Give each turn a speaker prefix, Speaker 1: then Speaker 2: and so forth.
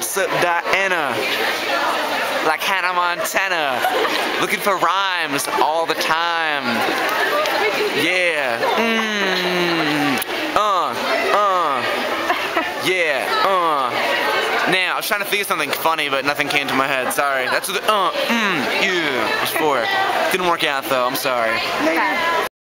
Speaker 1: looks up, Diana? Like Hannah Montana. Looking for rhymes all the time. Yeah. Mmm. Uh. Uh. Yeah. Uh. Now, I was trying to think of something funny, but nothing came to my head. Sorry. That's what the uh, mm, yeah, was for. Didn't work out, though. I'm sorry.